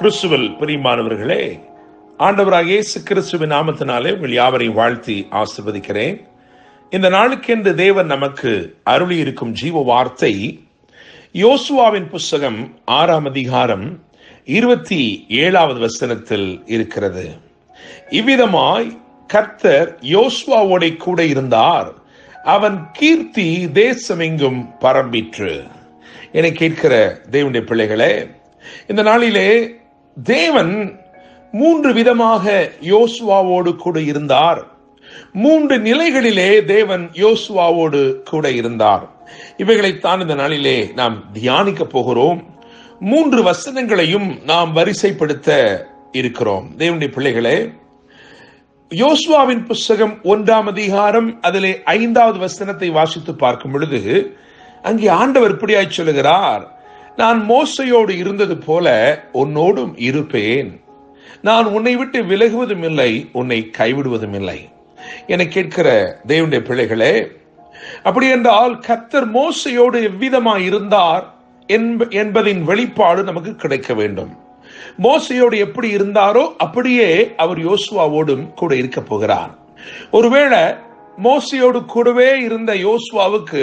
கிறிஸ்துவல் பிரியமானவர்களே ஆண்டவராக இயேசு கிறிஸ்துவின் நாமத்தினாலே உங்கள் யாவரையும் வாழ்த்தி ஆசிர்வதிக்கிறேன். இந்த நாளுக்கென்று தேவன் நமக்கு அருளி இருக்கும் ஜீவ வார்த்தை யோசுவாவின் புஸ்தகம் ஆறாம் அதிகாரம் இருபத்தி ஏழாவது வசனத்தில் இருக்கிறது. இவ்விதமாய் கர்த்தர் யோசுவாவோட கூட இருந்தார். அவன் கீர்த்தி தேசமெங்கும் பரம்பிற்று. என கேட்கிற தேவனுடைய பிள்ளைகளே இந்த நாளிலே தேவன் மூன்று விதமாக யோசுவாவோடு கூட இருந்தார். மூன்று நிலைகளிலே தேவன் யோசுவாவோடு கூட இருந்தார். இவைகளைத்தான் இந்த நாளிலே நாம் தியானிக்க போகிறோம். மூன்று வசனங்களையும் நாம் வரிசைப்படுத்த இருக்கிறோம். தேவனுடைய பிள்ளைகளே யோசுவாவின் புஸ்தகம் ஒன்றாம் அதிகாரம் அதிலே ஐந்தாவது வசனத்தை வாசித்து பார்க்கும் பொழுது அங்கே ஆண்டவர் இப்படியாய் சொல்லுகிறார். நான் மோசையோடு இருந்தது போல உன்னோடும் இருப்பேன். நான் உன்னை விட்டு விலகுவதும் இல்லை உன்னை கைவிடுவதும் இல்லை. என கேட்கிற தேவனுடைய பிள்ளைகளே அப்படி என்றால் கத்தர் மோசையோடு எவ்விதமாய் இருந்தார் என்பதின் வெளிப்பாடு நமக்கு கிடைக்க வேண்டும். மோசையோடு எப்படி இருந்தாரோ அப்படியே அவர் யோசுவாவோடும் கூட இருக்க போகிறார். ஒருவேளை மோசையோடு கூடவே இருந்த யோசுவாவுக்கு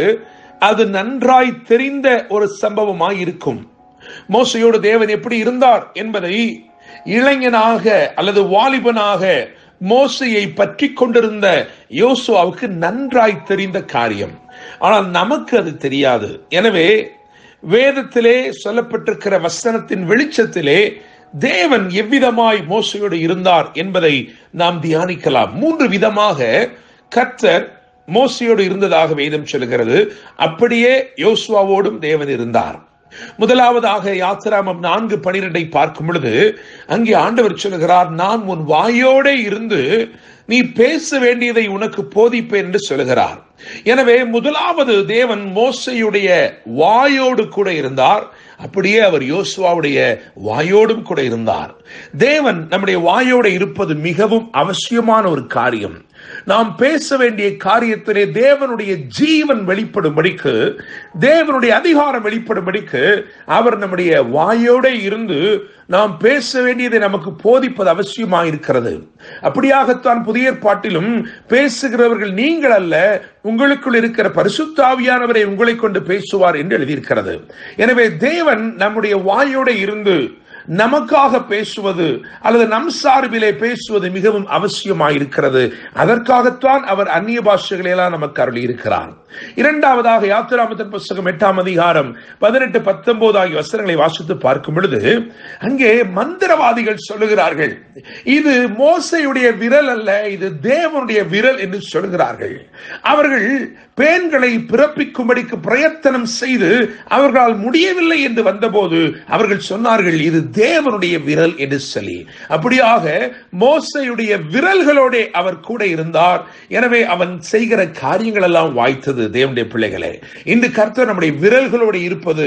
அது நன்றாய் தெரிந்த ஒரு சம்பவமாய் இருக்கும். மோசையோடு தேவன் எப்படி இருந்தார் என்பதை இளைஞனாக அல்லது வாலிபனாக மோசையை பற்றி கொண்டிருந்த யோசுவாவுக்கு நன்றாய் தெரிந்த காரியம். ஆனால் நமக்கு அது தெரியாது. எனவே வேதத்திலே சொல்லப்பட்டிருக்கிற வசனத்தின் வெளிச்சத்திலே தேவன் எவ்விதமாய் மோசையோடு இருந்தார் என்பதை நாம் தியானிக்கலாம். மூன்று விதமாக கர்த்தர் மோசையோடு இருந்ததாக வேதம் சொல்லுகிறது. அப்படியே யோசுவாவோடும் தேவன் இருந்தார். முதலாவதாக யாத்திராமம் நான்கு பனிரெண்டை பார்க்கும் பொழுது அங்கே ஆண்டவர் சொல்லுகிறார் நான் உன் வாயோட இருந்து நீ பேச வேண்டியதை உனக்கு போதிப்பேன் என்று சொல்லுகிறார். எனவே முதலாவது தேவன் மோசையுடைய வாயோடு கூட இருந்தார். அப்படியே அவர் யோசுவாவுடைய வாயோடும் கூட இருந்தார். தேவன் நம்முடைய வாயோட இருப்பது மிகவும் அவசியமான ஒரு காரியம். நாம் பேச வேண்டிய காரியத்திலே தேவனுடைய ஜீவன் வெளிப்படும்படிக்கு தேவனுடைய அதிகாரம் வெளிப்படும்படிக்கு அவர் நம்முடைய வாயோட இருந்து நாம் பேச வேண்டியதை நமக்கு போதிப்பது அவசியமாக இருக்கிறது. அப்படியாகத்தான் புதிய ஏற்பாட்டிலும் பேசுகிறவர்கள் நீங்கள் அல்ல உங்களுக்குள் இருக்கிற பரிசுத்தாவியானவரை உங்களை கொண்டு பேசுவார் என்று எழுதியிருக்கிறது. எனவே தேவன் நம்முடைய வாயோட இருந்து நமக்காக பேசுவது அல்லது நம் சார்பிலே பேசுவது மிகவும் அவசியமாயிருக்கிறது. அதற்காகத்தான் அவர் அந்நிய பாஷைகளெல்லாம் நமக்கு அருளி இருக்கிறார் இரண்டாவதாக யாத்திராமத்தின் புஸ்தகம் எட்டாம் அதிகாரம் பதினெட்டு பத்தொன்பது ஆகிய வசனங்களை வாசித்து பார்க்கும் பொழுது அங்கே மந்திரவாதிகள் சொல்லுகிறார்கள் இது மோசையுடைய விரல் அல்ல இது தேவனுடைய விரல் என்று சொல்கிறார்கள் அவர்கள் பேன்களை பிறப்பிக்கும்படிக்கு பிரயத்தனம் செய்து அவர்களால் முடியவில்லை என்று வந்தபோது அவர்கள் சொன்னார்கள் இது தேவனுடைய விரல் என்று சொல்லி. அப்படியாக மோசையுடைய விரல்களோட அவர் கூட இருந்தார். எனவே அவன் செய்கிற காரியங்கள் எல்லாம் வாய்த்தது தேவனுடைய பிள்ளைகளே. இன்று கர்த்தர் நம்முடைய விரல்களோடு இருப்பது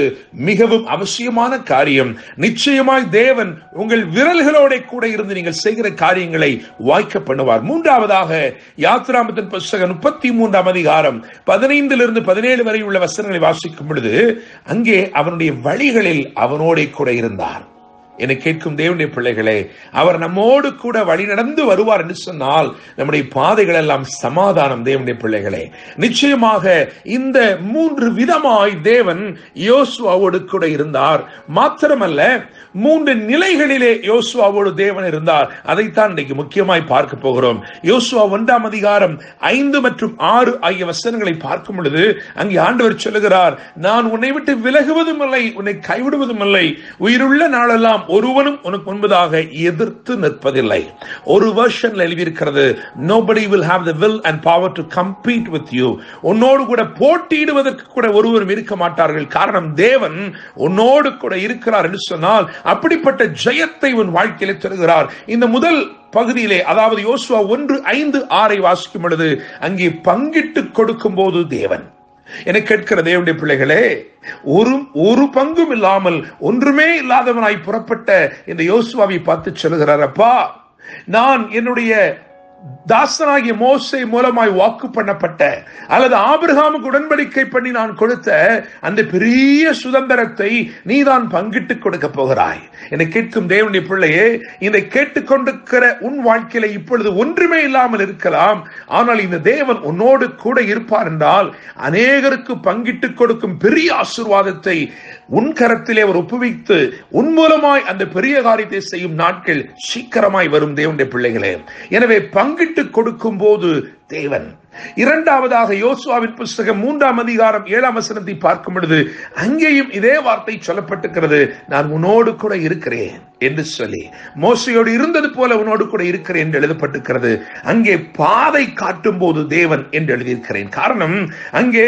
மிகவும் அவசியமான காரியம். நிச்சயமாய் தேவன் உங்கள் விரல்களோட கூட இருந்து நீங்கள் செய்கிற காரியங்களை வாய்க்க பண்ணுவார். மூன்றாவதாக யாத்ராமத்தின் புஸ்தகம் முப்பத்தி மூன்றாம் அதிகாரம் பதினைந்திலிருந்து பதினேழு வரை உள்ள வசனங்களை வாசிக்கும் பொழுது அங்கே அவனுடைய வழிகளில் அவனோட கூட இருந்தார். என கேட்கும் தேவனுடைய பிள்ளைகளே அவர் நம்மோடு கூட வழி நடந்து வருவார் என்று சொன்னால் நம்முடைய பாதைகள் எல்லாம் சமாதானம் தேவனுடைய பிள்ளைகளே. நிச்சயமாக இந்த மூன்று விதமாய் தேவன் யோசுவாவோடு கூட இருந்தார். மாத்திரமல்ல மூன்று நிலைகளிலே யோசுவாவோடு தேவன் இருந்தார். அதைத்தான் இன்றைக்கு முக்கியமாய் பார்க்க போகிறோம். யோசுவா ஒன்றாம் அதிகாரம் ஐந்து மற்றும் ஆறு ஆகிய வசனங்களை பார்க்கும் பொழுது அங்கே ஆண்டவர் சொல்லுகிறார் நான் உன்னை விட்டு விலகுவதும் இல்லை உன்னை கைவிடுவதும் இல்லை உயிருள்ள நாளெல்லாம் ஒருவனும் உனக்கு முன்பதாக எதிர்த்து நிற்பதில்லை. ஒரு வருஷன்ல எழுதியிருக்கிறது nobody will have the will and power to compete with you உன்னோடு கூட போட்டியிடுவதற்கு கூட ஒருவரும் இருக்க மாட்டார்கள். காரணம் தேவன் உன்னோடு கூட இருக்கிறார் என்று சொன்னால் அப்படிப்பட்ட ஜெயத்தை உன் வாழ்க்கையிலே தருகிறார். இந்த முதல் பகுதியிலே அதாவது யோசுவா ஒன்று ஐந்து ஆறை வாசிக்கும் பொழுது அங்கே பங்கிட்டு கொடுக்கும் போது தேவன். என கேட்கிற தேவனுடைய பிள்ளைகளே ஒரு ஒரு பங்கும் இல்லாமல் ஒன்றுமே இல்லாதவனாய் புறப்பட்ட இந்த யோசுவாவை பார்த்து சொல்லுகிறார் அப்பா நான் என்னுடைய தாசனாகிய மோசை மூலமாய் வாக்கு பண்ணப்பட்ட அல்லது ஆபிரகாமுக்கு உடன்படிக்கை பண்ணி நான் கொடுத்த அந்த பெரிய சுதந்திரத்தை நீதான் பங்கிட்டு கொடுக்க போகிறாய். என்னை கேட்கும் தேவனுடைய பிள்ளையே இதை கேட்டுக்கொண்டிருக்கிற உன் வாழ்க்கையில இப்பொழுது ஒன்றுமே இல்லாமல் இருக்கலாம். ஆனால் இந்த தேவன் உன்னோடு கூட இருப்பார் என்றால் அநேகருக்கு பங்கிட்டு கொடுக்கும் பெரிய ஆசீர்வாதத்தை உன் கரத்திலே அவர் ஒப்புவித்து உன் மூலமாய் அந்த பெரிய காரியத்தை செய்யும் நாட்கள் சீக்கிரமாய் வரும் தேவனுடைய பிள்ளைகளே. எனவே பங்கிட்டு கொடுக்கும் போது தேவன் இரண்டாவதாக யோசுவாவின் புஸ்தகம் மூன்றாம் அதிகாரம் ஏழாம் வசனத்தை பார்க்கும் பொழுது அங்கேயும் இதே வார்த்தை சொல்லப்பட்டிருக்கிறது. நான் உன்னோடு கூட இருக்கிறேன் என்று சொல்லி மோசையோடு இருந்தது போல உன்னோடு கூட இருக்கிறேன் என்று எழுதப்பட்டிருக்கிறது. அங்கே பாதை காட்டும் போது தேவன் என்று எழுதியிருக்கிறேன். காரணம் அங்கே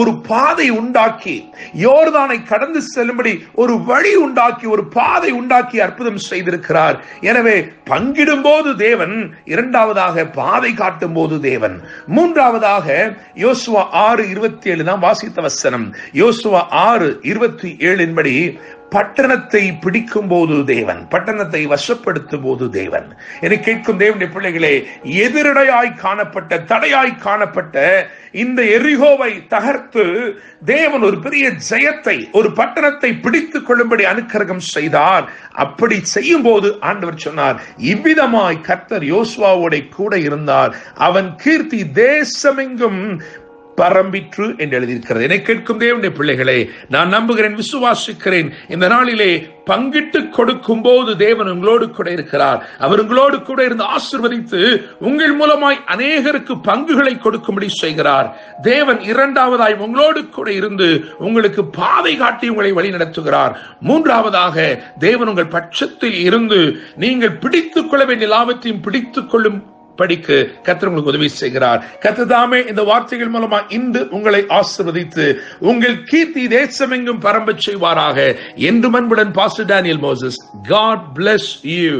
ஒரு பாதை உண்டாக்கி யோர்தானை கடந்து செல்லும்படி ஒரு வழி உண்டாக்கி ஒரு பாதை உண்டாக்கி அற்புதம் செய்திருக்கிறார். எனவே பங்கிடும் போது தேவன் இரண்டாவதாக பாதை காட்டும் போது தேவன் மூன்றாவதாக யோசுவா ஆறு இருபத்தி ஏழு தான் வாசித்த வசனம். யோசுவா ஆறு இருபத்தி ஏழின்படி பட்டணத்தை பிடிக்கும் போது தேவன் பட்டணத்தை வசப்படுத்தும் போது தேவன். என கேட்கும் தேவனுடைய பிள்ளைகளே எதிரடையாய் காணப்பட்ட தடையாய் காணப்பட்ட இந்த எரிகோவை தகர்த்து தேவன் ஒரு பெரிய ஜெயத்தை ஒரு பட்டணத்தை பிடித்துக் கொள்ளும்படி அனுக்கிரகம் செய்தார். அப்படி செய்யும் போது ஆண்டவர் சொன்னார் இவ்விதமாய் கர்த்தர் யோசுவாவோட கூட இருந்தார். அவன் கீர்த்தி தேசமெங்கும் பரம்பிற்று என்று எழுதியிருக்கிறது. என்னை கேட்கும் தேவனுடைய பிள்ளைகளை நான் நம்புகிறேன் விசுவாசிக்கிறேன். இந்த நாளிலே பங்கிட்டு கொடுக்கும் போது தேவன் உங்களோடு கூட இருக்கிறார். அவர் உங்களோடு கூட இருந்து ஆசிர்வதித்து உங்கள் மூலமாய் அநேகருக்கு பங்குகளை கொடுக்கும்படி செய்கிறார். தேவன் இரண்டாவதாய் உங்களோடு கூட இருந்து உங்களுக்கு பாதை காட்டி உங்களை வழி நடத்துகிறார். மூன்றாவதாக தேவன் உங்கள் பட்சத்தில் இருந்து நீங்கள் பிடித்துக் கொள்ள வேண்டிய லாபத்தையும் பிடித்துக் கொள்ளும் படிக்கு கத்தர் உங்களுக்கு உதவி செய்கிறார். கத்ததாமே இந்த வார்த்தைகள் மூலமா இன்று உங்களை ஆசிர்வதித்து உங்கள் கீர்த்தி தேசமெங்கும் பரம்பச் செய்வாராக. என்று அன்புடன் pastor Daniel Moses God bless you